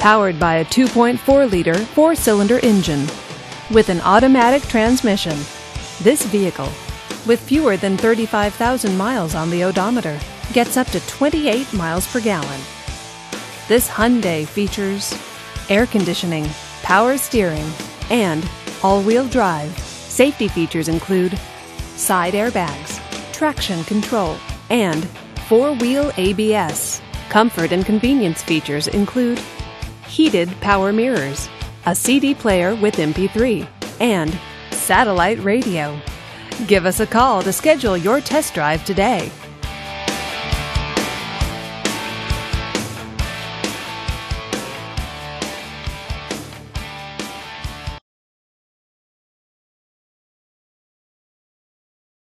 Powered by a 2.4 liter four cylinder engine with an automatic transmission. This vehicle, with fewer than 35,000 miles on the odometer, gets up to 28 miles per gallon. This Hyundai features air conditioning, power steering, and all wheel drive. Safety features include side airbags, traction control, and four wheel ABS. Comfort and convenience features include heated power mirrors, a CD player with MP3, and satellite radio. Give us a call to schedule your test drive today.